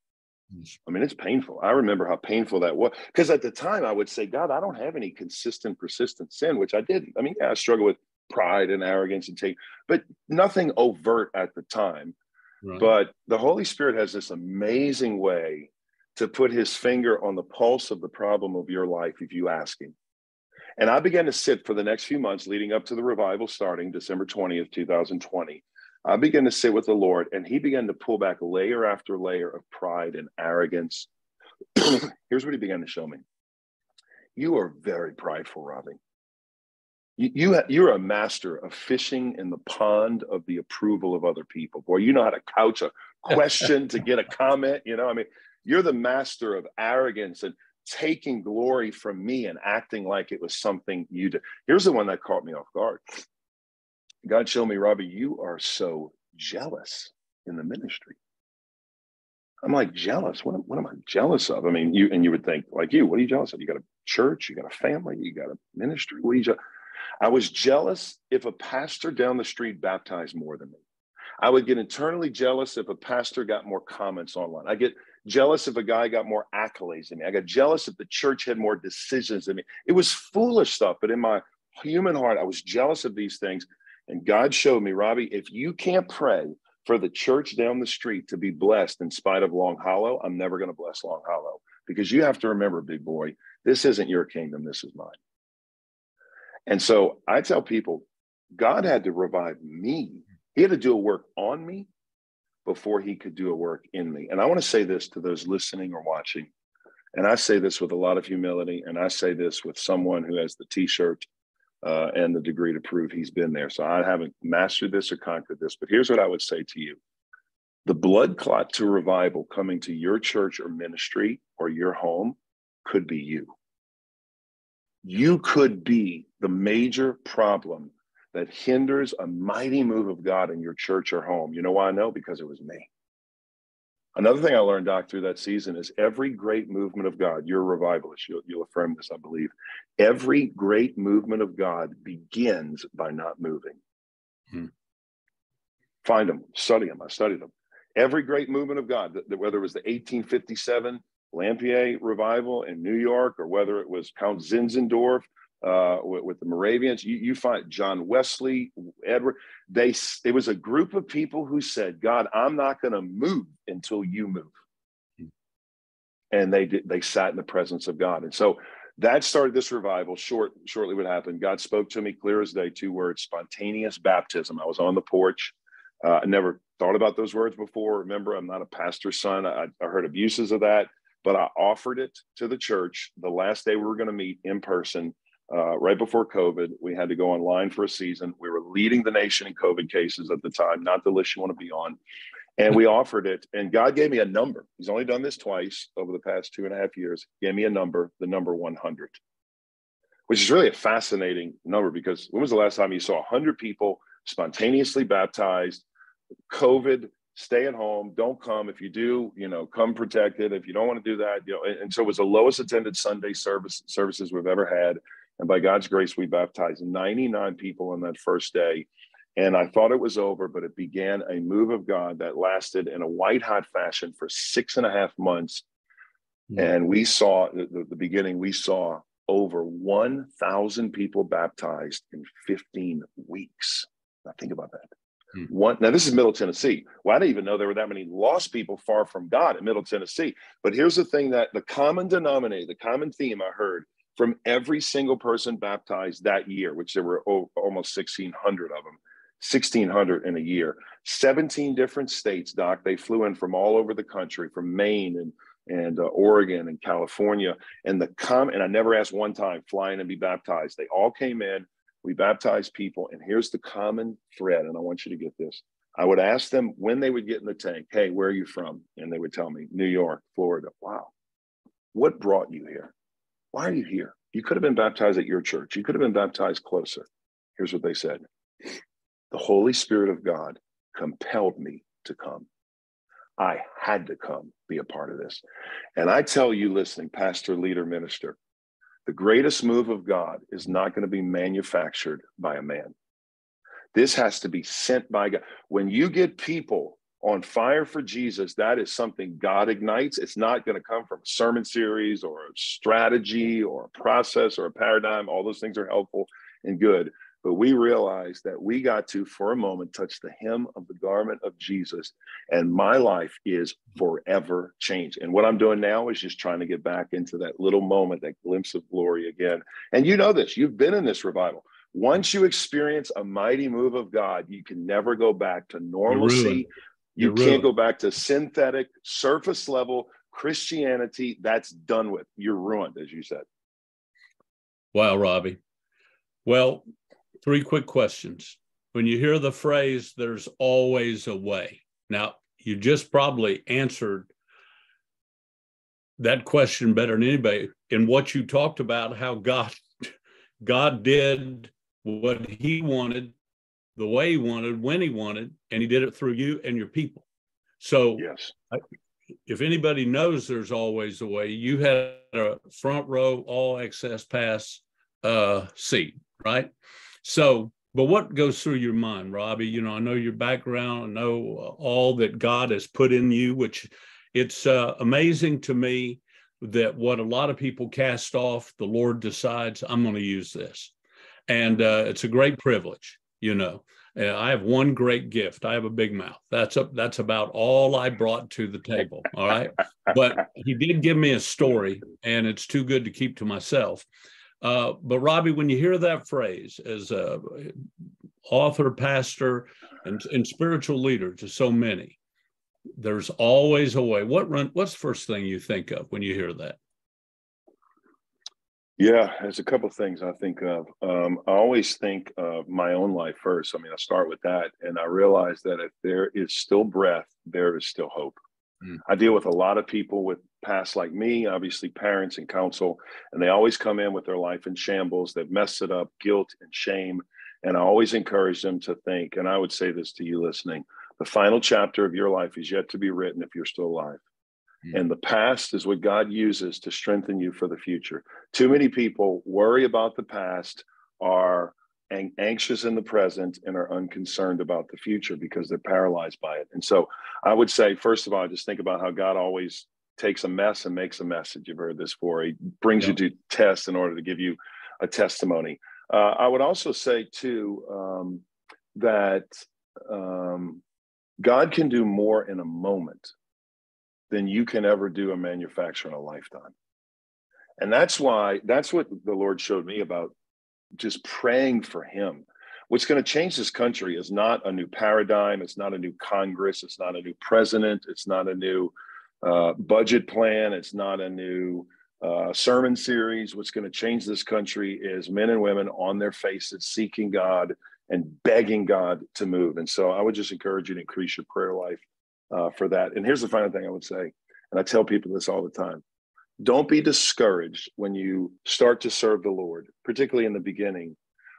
I mean, it's painful. I remember how painful that was because at the time I would say, God, I don't have any consistent, persistent sin, which I didn't. I mean, yeah, I struggle with pride and arrogance and take, but nothing overt at the time. Right. But the Holy Spirit has this amazing way to put his finger on the pulse of the problem of your life if you ask him. And I began to sit for the next few months leading up to the revival starting December 20th, 2020. I began to sit with the Lord, and He began to pull back layer after layer of pride and arrogance. [clears throat] Here's what He began to show me You are very prideful, Robby. You, you you're a master of fishing in the pond of the approval of other people. Boy, you know how to couch a question to get a [laughs] comment. You know, I mean, you're the master of arrogance and taking glory from me and acting like it was something you did. Here's the one that caught me off guard. God showed me, Robby, you are so jealous in the ministry. I'm like jealous. What, what am I jealous of? I mean, you and you would think like you. What are you jealous of? You got a church, you got a family, you got a ministry. What are you? I was jealous if a pastor down the street baptized more than me. I would get internally jealous if a pastor got more comments online. I get jealous if a guy got more accolades than me. I got jealous if the church had more decisions than me. It was foolish stuff, but in my human heart, I was jealous of these things. And God showed me, Robby, if you can't pray for the church down the street to be blessed in spite of Long Hollow, I'm never going to bless Long Hollow because you have to remember, big boy, this isn't your kingdom, this is mine. And so I tell people, God had to revive me. He had to do a work on me before he could do a work in me. And I want to say this to those listening or watching. And I say this with a lot of humility. And I say this with someone who has the t shirt uh, and the degree to prove he's been there. So I haven't mastered this or conquered this, but here's what I would say to you the blood clot to revival coming to your church or ministry or your home could be you. You could be the major problem that hinders a mighty move of God in your church or home. You know why I know? Because it was me. Another thing I learned, Doc, through that season is every great movement of God, you're a revivalist, you'll, you'll affirm this, I believe. Every great movement of God begins by not moving. Hmm. Find them, study them. I studied them. Every great movement of God, whether it was the 1857 Lanphier revival in New York or whether it was Count Zinzendorf uh, with, with, the Moravians. You, you, find John Wesley, Edward. They it was a group of people who said, "God, I'm not going to move until you move," and they did. They sat in the presence of God, and so that started this revival. Short, shortly, what happened? God spoke to me clear as day. Two words: spontaneous baptism. I was on the porch. Uh, I never thought about those words before. Remember, I'm not a pastor's son. I, I heard abuses of that, but I offered it to the church the last day we were going to meet in person uh, right before COVID. We had to go online for a season. We were leading the nation in COVID cases at the time, not the list you want to be on. And we offered it, and God gave me a number. He's only done this twice over the past two and a half years. He gave me a number, the number 100, which is really a fascinating number because when was the last time you saw 100 people spontaneously baptized, COVID, stay at home, don't come. If you do, you know, come protected. If you don't want to do that, you know, and, and so it was the lowest attended Sunday service services we've ever had. And by God's grace, we baptized 99 people on that first day. And I thought it was over, but it began a move of God that lasted in a white hot fashion for six and a half months. Mm-hmm. And we saw the, the beginning, we saw over 1,000 people baptized in 15 weeks. Now, think about that. Mm-hmm. One, now, this is Middle Tennessee. Well, I didn't even know there were that many lost people far from God in Middle Tennessee. But here's the thing that the common denominator, the common theme I heard from every single person baptized that year, which there were almost 1,600 of them, 1,600 in a year. 17 different states, Doc. They flew in from all over the country, from Maine and and uh, Oregon and California. And the com and I never asked one time flying and be baptized. They all came in. We baptized people, and here's the common thread. And I want you to get this. I would ask them when they would get in the tank. Hey, where are you from? And they would tell me New York, Florida. Wow, what brought you here? Why are you here? You could have been baptized at your church. You could have been baptized closer. Here's what they said The Holy Spirit of God compelled me to come. I had to come be a part of this. And I tell you, listening, pastor, leader, minister, the greatest move of God is not going to be manufactured by a man. This has to be sent by God. When you get people on fire for Jesus, that is something God ignites. It's not going to come from a sermon series or a strategy or a process or a paradigm. All those things are helpful and good. But we realized that we got to, for a moment, touch the hem of the garment of Jesus. And my life is forever changed. And what I'm doing now is just trying to get back into that little moment, that glimpse of glory again. And you know this, you've been in this revival. Once you experience a mighty move of God, you can never go back to normalcy you You're can't ruined. go back to synthetic, surface level Christianity. That's done with. You're ruined, as you said. Wow, Robby. Well, three quick questions. When you hear the phrase, there's always a way. Now, you just probably answered that question better than anybody in what you talked about how God [laughs] God did what he wanted the way he wanted when he wanted and he did it through you and your people. So yes. if anybody knows there's always a way, you had a front row all access pass uh seat, right? So but what goes through your mind, Robby? You know, I know your background, I know all that God has put in you, which it's uh, amazing to me that what a lot of people cast off, the Lord decides, I'm going to use this. And uh, it's a great privilege, you know. Uh, I have one great gift. I have a big mouth. That's a, that's about all I brought to the table. All right. But he did give me a story, and it's too good to keep to myself. Uh, but Robby, when you hear that phrase as a author, pastor, and, and spiritual leader to so many, there's always a way. What run? What's the first thing you think of when you hear that? Yeah, there's a couple things I think of. Um, I always think of my own life first. I mean, I start with that, and I realize that if there is still breath, there is still hope. Mm. I deal with a lot of people with past like me, obviously parents and counsel, and they always come in with their life in shambles. They've messed it up, guilt and shame. And I always encourage them to think, and I would say this to you listening the final chapter of your life is yet to be written if you're still alive. Mm. And the past is what God uses to strengthen you for the future. Too many people worry about the past, are anxious in the present, and are unconcerned about the future because they're paralyzed by it. And so I would say, first of all, just think about how God always takes a mess and makes a message. You've heard this before. He brings yeah. you to tests in order to give you a testimony. Uh, I would also say, too, um, that um, God can do more in a moment than you can ever do a manufacture in a lifetime. And that's why, that's what the Lord showed me about just praying for Him. What's going to change this country is not a new paradigm, it's not a new Congress, it's not a new president, it's not a new uh, budget plan, it's not a new uh, sermon series. What's going to change this country is men and women on their faces seeking God and begging God to move. And so I would just encourage you to increase your prayer life uh, for that. And here's the final thing I would say, and I tell people this all the time don't be discouraged when you start to serve the Lord, particularly in the beginning,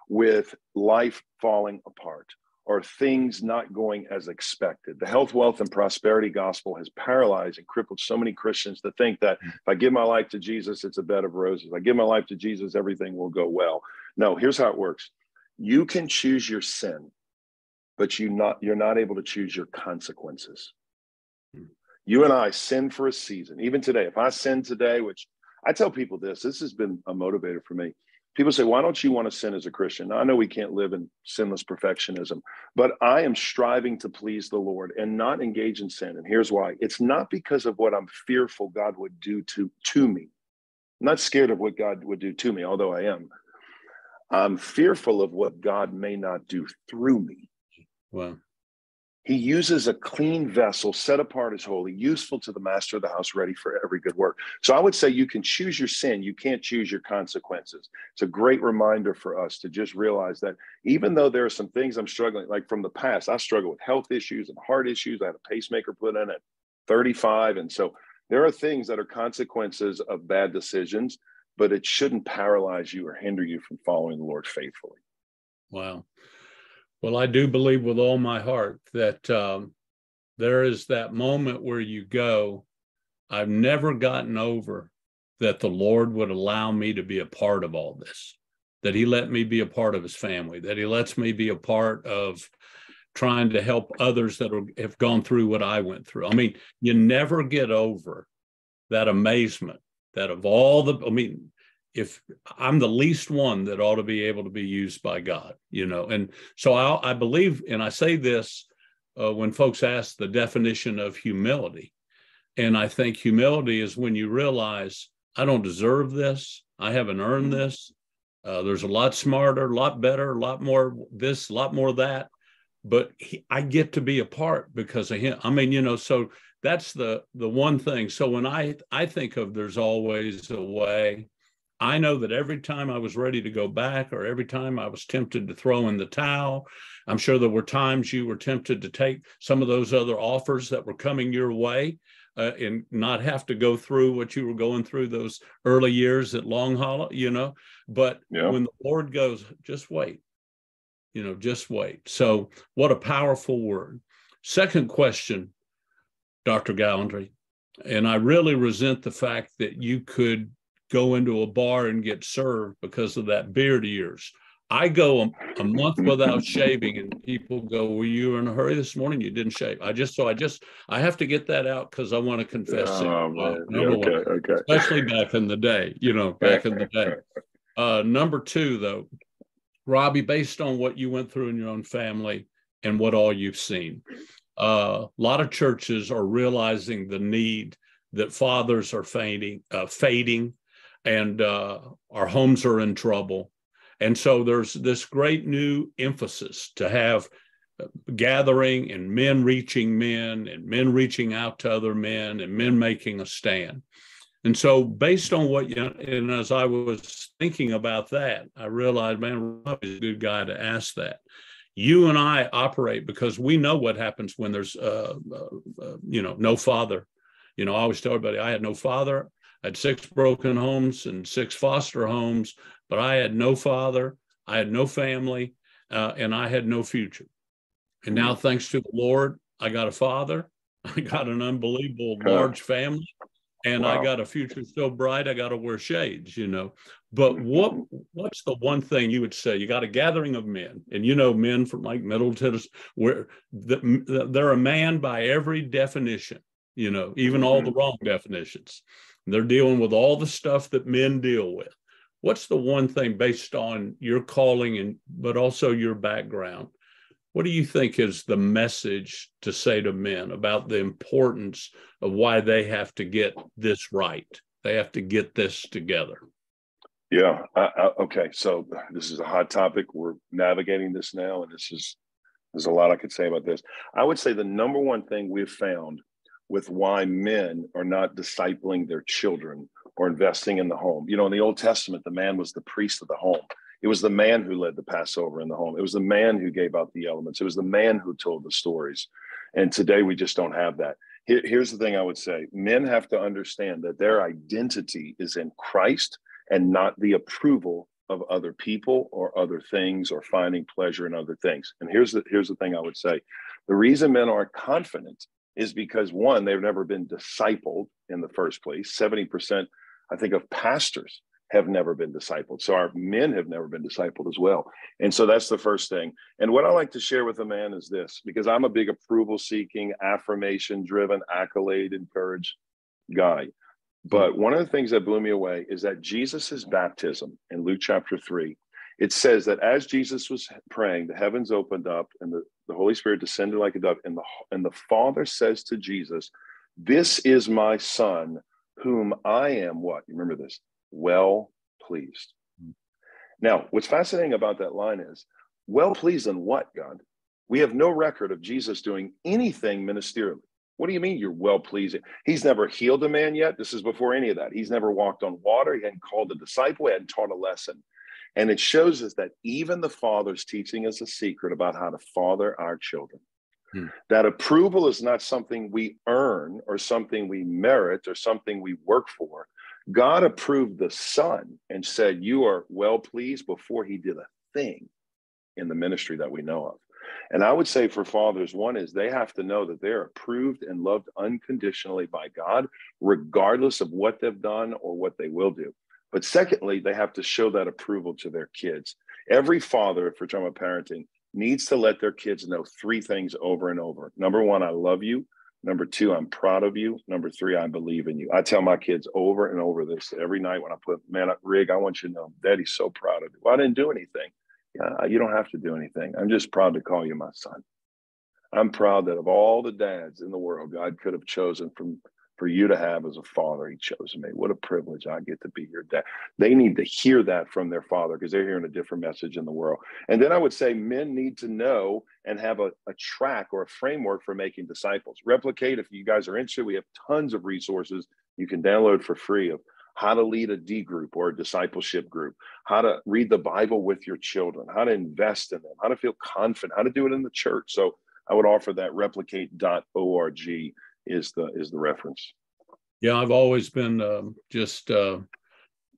with life falling apart or things not going as expected. The health, wealth, and prosperity gospel has paralyzed and crippled so many Christians to think that if I give my life to Jesus, it's a bed of roses. If I give my life to Jesus, everything will go well. No, here's how it works you can choose your sin, but you not you're not able to choose your consequences. You and I sin for a season. Even today, if I sin today, which I tell people this, this has been a motivator for me. People say, why don't you want to sin as a Christian? I know we can't live in sinless perfectionism, but I am striving to please the Lord and not engage in sin. And here's why it's not because of what I'm fearful God would do to, to me. I'm not scared of what God would do to me, although I am. I'm fearful of what God may not do through me. Wow. He uses a clean vessel set apart as holy, useful to the master of the house, ready for every good work. So I would say you can choose your sin, you can't choose your consequences. It's a great reminder for us to just realize that even though there are some things I'm struggling, like from the past, I struggle with health issues and heart issues. I had a pacemaker put in at 35. And so there are things that are consequences of bad decisions but it shouldn't paralyze you or hinder you from following the Lord faithfully. Wow. Well, I do believe with all my heart that um, there is that moment where you go, I've never gotten over that the Lord would allow me to be a part of all this, that He let me be a part of His family, that He lets me be a part of trying to help others that have gone through what I went through. I mean, you never get over that amazement that of all the, I mean, if I'm the least one that ought to be able to be used by God, you know, and so I, I believe, and I say this uh, when folks ask the definition of humility, and I think humility is when you realize I don't deserve this, I haven't earned mm-hmm. this. Uh, there's a lot smarter, a lot better, a lot more this, a lot more that, but he, I get to be a part because of him. I mean, you know, so that's the the one thing so when i i think of there's always a way I know that every time I was ready to go back or every time I was tempted to throw in the towel, I'm sure there were times you were tempted to take some of those other offers that were coming your way uh, and not have to go through what you were going through those early years at Long Hollow, you know. But yeah. when the Lord goes, just wait, you know, just wait. So, what a powerful word. Second question, Dr. Gallaty, and I really resent the fact that you could go into a bar and get served because of that beard of yours. I go a, a, month without [laughs] shaving, and people go, "Were you in a hurry this morning? You didn't shave." I just so I just I have to get that out because I want to confess oh, it. Uh, yeah, okay, one, okay. Especially back in the day, you know, back in the [laughs] day. Uh, number two, though, Robby, based on what you went through in your own family and what all you've seen, uh, a lot of churches are realizing the need that fathers are fading, uh, fading, and uh, our homes are in trouble and so there's this great new emphasis to have gathering and men reaching men and men reaching out to other men and men making a stand. And so, based on what you and as I was thinking about that, I realized, man, Rob is a good guy to ask that. You and I operate because we know what happens when there's, uh, uh, uh, you know, no father. You know, I always tell everybody I had no father. I had six broken homes and six foster homes but I had no father, I had no family, uh, and I had no future. And now, mm. thanks to the Lord, I got a father, [laughs] I got an unbelievable large family, and wow. I got a future so bright. I got to wear shades, you know. But mm-hmm. what what's the one thing you would say? You got a gathering of men, and you know men from like Middle Tennessee, where the, they're a man by every definition, you know, even all the mm-hmm. wrong definitions. They're dealing with all the stuff that men deal with. What's the one thing based on your calling and but also your background? What do you think is the message to say to men about the importance of why they have to get this right? They have to get this together. Yeah I, I, okay. So this is a hot topic. We're navigating this now and this is there's a lot i could say about this. I would say the number one thing we've found with why men are not discipling their children or investing in the home. You know, in the Old Testament, the man was the priest of the home. It was the man who led the Passover in the home. It was the man who gave out the elements. It was the man who told the stories. And today we just don't have that. Here, here's the thing I would say men have to understand that their identity is in Christ and not the approval of other people or other things or finding pleasure in other things. And here's the here's the thing I would say. The reason men aren't confident is because one, they've never been discipled in the first place. 70% I think of pastors have never been discipled. So our men have never been discipled as well. And so that's the first thing. And what I like to share with a man is this because I'm a big approval seeking, affirmation driven, accolade encouraged guy. But one of the things that blew me away is that Jesus's baptism in Luke chapter 3, it says that as Jesus was praying, the heavens opened up and the, the Holy Spirit descended like a dove. And the, and the Father says to Jesus, This is my son whom I am what? You remember this? Well pleased. Mm-hmm. Now, what's fascinating about that line is well pleased in what, God? We have no record of Jesus doing anything ministerially. What do you mean you're well pleasing? He's never healed a man yet. This is before any of that. He's never walked on water. He hadn't called a disciple. He hadn't taught a lesson. And it shows us that even the Father's teaching us a secret about how to father our children. Hmm. That approval is not something we earn or something we merit or something we work for. God approved the Son and said, You are well pleased before he did a thing in the ministry that we know of. And I would say for fathers, one is they have to know that they're approved and loved unconditionally by God, regardless of what they've done or what they will do. But secondly, they have to show that approval to their kids. Every father, if we're talking about parenting, needs to let their kids know three things over and over. Number one, I love you. Number two, I'm proud of you. Number three, I believe in you. I tell my kids over and over this every night when I put, man, Rig, I want you to know, Daddy's so proud of you. Well, I didn't do anything. Yeah, you don't have to do anything. I'm just proud to call you my son. I'm proud that of all the dads in the world, God could have chosen from for you to have as a father. He chose me. What a privilege I get to be your dad. They need to hear that from their father because they're hearing a different message in the world. And then I would say men need to know and have a, a track or a framework for making disciples. Replicate, if you guys are interested, we have tons of resources you can download for free of how to lead a D group or a discipleship group, how to read the Bible with your children, how to invest in them, how to feel confident, how to do it in the church. So I would offer that replicate.org is the is the reference. Yeah, I've always been um, just uh,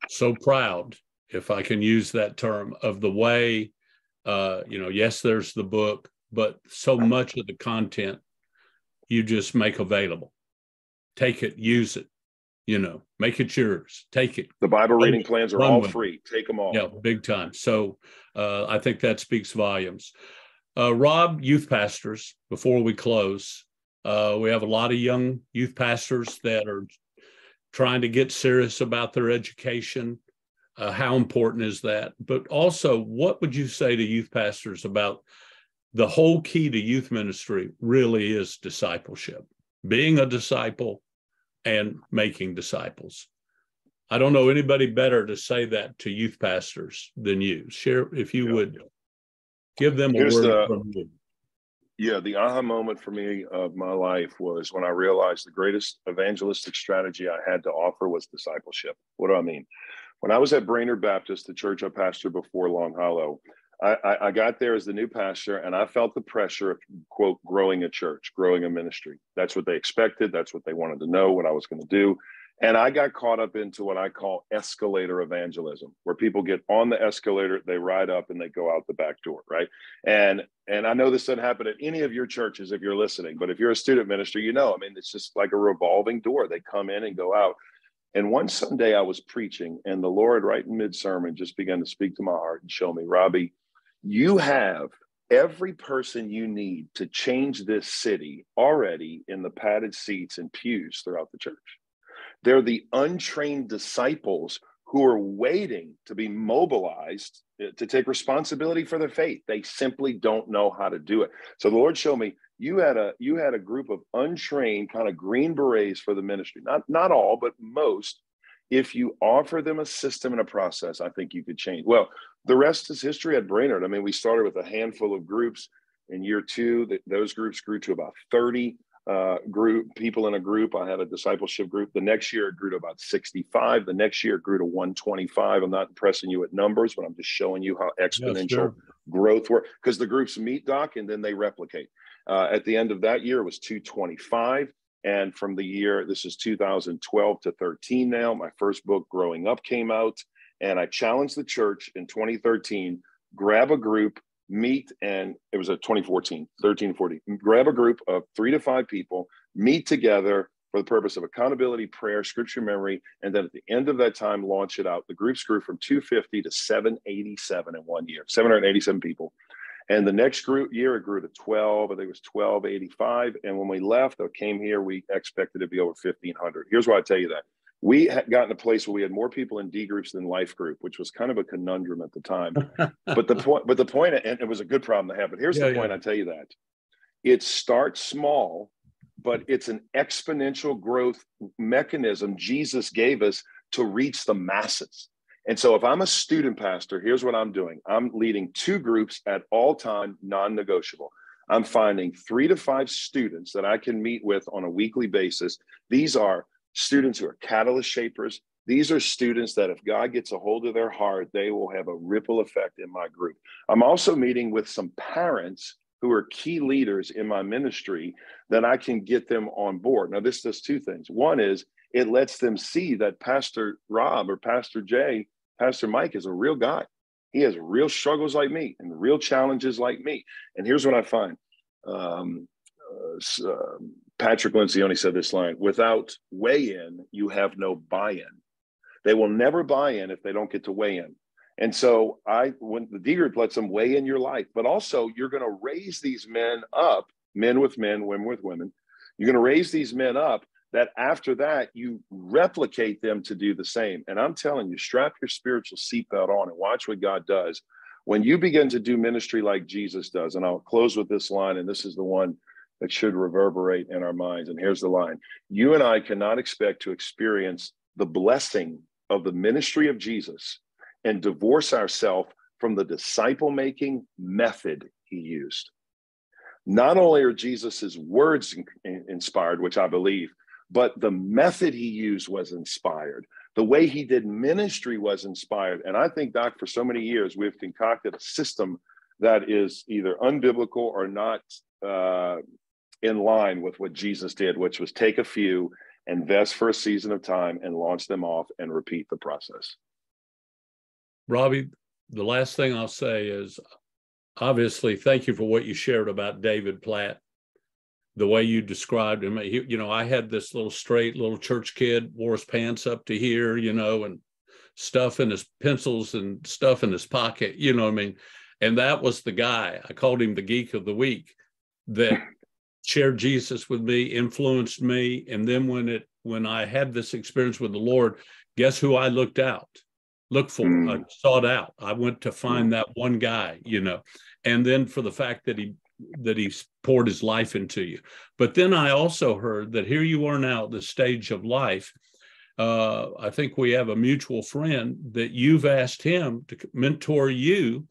so proud, if I can use that term, of the way, uh, you know, yes, there's the book, but so much of the content you just make available. Take it, use it, you know, make it yours, take it. The Bible reading plans are all free. Take them all. Yeah, big time. So uh, I think that speaks volumes. Uh, Rob, youth pastors, before we close, uh, we have a lot of young youth pastors that are trying to get serious about their education. Uh, how important is that? But also, what would you say to youth pastors about the whole key to youth ministry really is discipleship, being a disciple and making disciples. I don't know anybody better to say that to youth pastors than you. Share if you yeah. would give them a Here's word the, from you. Yeah, the aha moment for me of my life was when I realized the greatest evangelistic strategy I had to offer was discipleship. What do I mean? When I was at Brainerd Baptist, the church I pastored before Long Hollow, I, I, got there as the new pastor and I felt the pressure of, quote, growing a church, growing a ministry. That's what they expected. That's what they wanted to know what I was going to do. And I got caught up into what I call escalator evangelism, where people get on the escalator, they ride up and they go out the back door, right? And and I know this doesn't happen at any of your churches if you're listening, but if you're a student minister, you know, I mean, it's just like a revolving door. They come in and go out. And one Sunday I was preaching, and the Lord, right in mid sermon, just began to speak to my heart and show me, Robby, you have every person you need to change this city already in the padded seats and pews throughout the church. They're the untrained disciples who are waiting to be mobilized eh, to take responsibility for their faith. They simply don't know how to do it. So the Lord showed me you had a you had a group of untrained kind of green berets for the ministry. Not not all, but most. If you offer them a system and a process, I think you could change. Well, the rest is history at Brainerd. I mean, we started with a handful of groups. In year two, that those groups grew to about 30 uh, group people in a group. I had a discipleship group. The next year, it grew to about 65. The next year, it grew to 125. I'm not impressing you with numbers, but I'm just showing you how exponential sure. growth works because the groups meet, Doc, and then they replicate. Uh, at the end of that year, it was 225. And from the year, this is 2012 to 13 now, my first book, Growing Up, came out. And I challenged the church in 2013 grab a group, meet, and it was a 2014, 13, 14. Grab a group of three to five people, meet together for the purpose of accountability, prayer, scripture memory, and then at the end of that time, launch it out. The groups grew from 250 to 787 in one year, 787 people. And the next group year, it grew to 12. I think it was 1285. And when we left or came here, we expected to be over 1500. Here's why I tell you that we had gotten a place where we had more people in D groups than life group, which was kind of a conundrum at the time. but the [laughs] point, but the point, and it was a good problem to have. But here's yeah, the point: yeah. I tell you that it starts small, but it's an exponential growth mechanism Jesus gave us to reach the masses. And so, if I'm a student pastor, here's what I'm doing: I'm leading two groups at all time, non-negotiable. I'm finding three to five students that I can meet with on a weekly basis. These are students who are catalyst shapers. These are students that if God gets a hold of their heart, they will have a ripple effect in my group. I'm also meeting with some parents who are key leaders in my ministry that I can get them on board. Now, this does two things. One is it lets them see that Pastor Rob or Pastor Jay, Pastor Mike is a real guy. He has real struggles like me and real challenges like me. And here's what I find um, uh, Patrick Lencioni said this line without weigh in, you have no buy in. They will never buy in if they don't get to weigh in. And so I, when the D group lets them weigh in your life, but also you're going to raise these men up, men with men, women with women. You're going to raise these men up that after that you replicate them to do the same. And I'm telling you, strap your spiritual seatbelt on and watch what God does. When you begin to do ministry like Jesus does, and I'll close with this line, and this is the one that should reverberate in our minds. And here's the line You and I cannot expect to experience the blessing of the ministry of Jesus and divorce ourselves from the disciple making method he used. Not only are Jesus's words inspired, which I believe, but the method he used was inspired. The way he did ministry was inspired. And I think, Doc, for so many years, we've concocted a system that is either unbiblical or not uh, in line with what Jesus did, which was take a few, invest for a season of time, and launch them off and repeat the process. Robby, the last thing I'll say is obviously thank you for what you shared about David Platt. The way you described him, he, you know, I had this little straight little church kid, wore his pants up to here, you know, and stuff in his pencils and stuff in his pocket, you know what I mean? And that was the guy. I called him the geek of the week that [laughs] shared Jesus with me, influenced me. And then when it when I had this experience with the Lord, guess who I looked out? looked for, mm. I sought out. I went to find mm. that one guy, you know, and then for the fact that he that he poured his life into you. But then I also heard that here you are now at the stage of life. Uh, I think we have a mutual friend that you've asked him to mentor you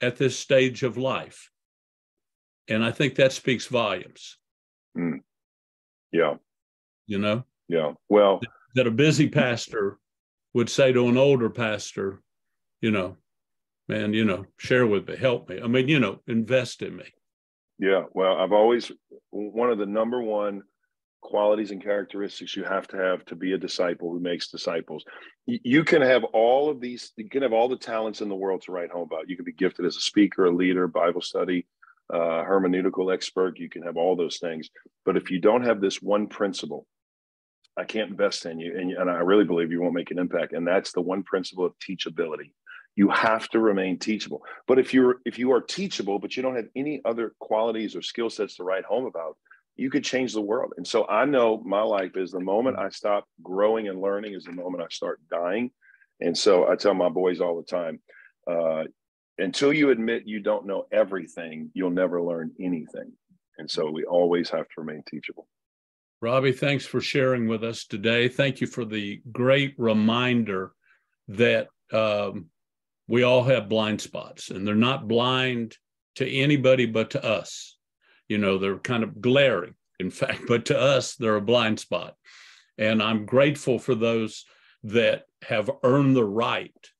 at this stage of life. And I think that speaks volumes. Mm. Yeah. You know? Yeah. Well, that a busy pastor would say to an older pastor, you know, man, you know, share with me, help me. I mean, you know, invest in me. Yeah. Well, I've always, one of the number one qualities and characteristics you have to have to be a disciple who makes disciples. You can have all of these, you can have all the talents in the world to write home about. You can be gifted as a speaker, a leader, Bible study, uh, hermeneutical expert. You can have all those things. But if you don't have this one principle, I can't invest in you, and, and I really believe you won't make an impact. And that's the one principle of teachability. You have to remain teachable. But if you're if you are teachable, but you don't have any other qualities or skill sets to write home about, you could change the world. And so I know my life is the moment I stop growing and learning is the moment I start dying. And so I tell my boys all the time, uh, until you admit you don't know everything, you'll never learn anything. And so we always have to remain teachable. Robby, thanks for sharing with us today. Thank you for the great reminder that um, we all have blind spots and they're not blind to anybody but to us you know they're kind of glaring in fact [laughs] but to us they're a blind spot and i'm grateful for those that have earned the right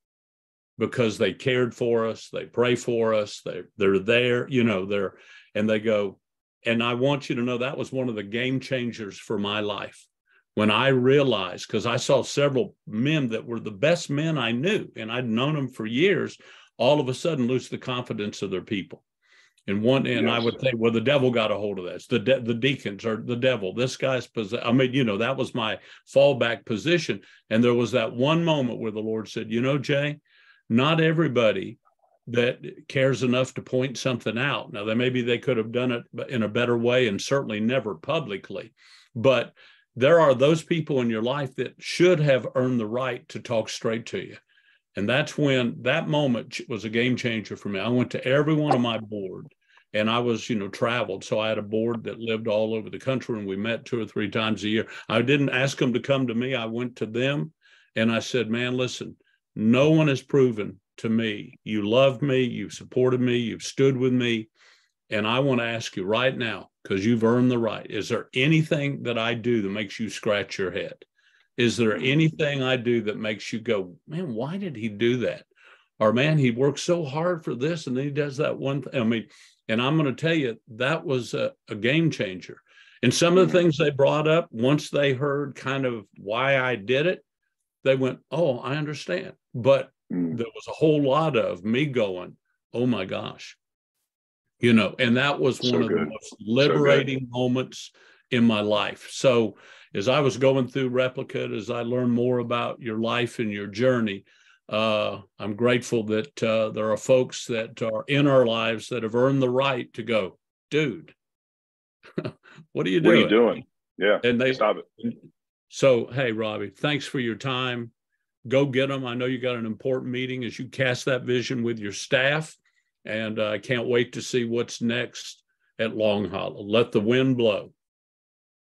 because they cared for us they pray for us they they're there you know they're and they go and i want you to know that was one of the game changers for my life when i realized because i saw several men that were the best men i knew and i'd known them for years all of a sudden lose the confidence of their people and one, and yes. I would think, well, the devil got a hold of this. The de- the deacons are the devil. This guy's possessed. I mean, you know, that was my fallback position. And there was that one moment where the Lord said, you know, Jay, not everybody that cares enough to point something out. Now, that maybe they could have done it in a better way, and certainly never publicly, but there are those people in your life that should have earned the right to talk straight to you. And that's when that moment was a game changer for me. I went to every one of my board and I was, you know, traveled. So I had a board that lived all over the country and we met two or three times a year. I didn't ask them to come to me. I went to them and I said, man, listen, no one has proven to me you loved me, you've supported me, you've stood with me. And I want to ask you right now, because you've earned the right, is there anything that I do that makes you scratch your head? Is there anything I do that makes you go, man, why did he do that? Or man, he worked so hard for this and then he does that one thing. I mean, and I'm going to tell you, that was a, a game changer. And some of the mm-hmm. things they brought up, once they heard kind of why I did it, they went, Oh, I understand. But mm. there was a whole lot of me going, Oh my gosh. You know, and that was so one of good. the most liberating so moments in my life. So as I was going through Replicate, as I learned more about your life and your journey, uh, I'm grateful that uh, there are folks that are in our lives that have earned the right to go, dude, [laughs] what are you doing? What are you doing? Yeah. And they stop it. So, hey, Robby, thanks for your time. Go get them. I know you got an important meeting as you cast that vision with your staff. And uh, I can't wait to see what's next at Long Hollow. Let the wind blow.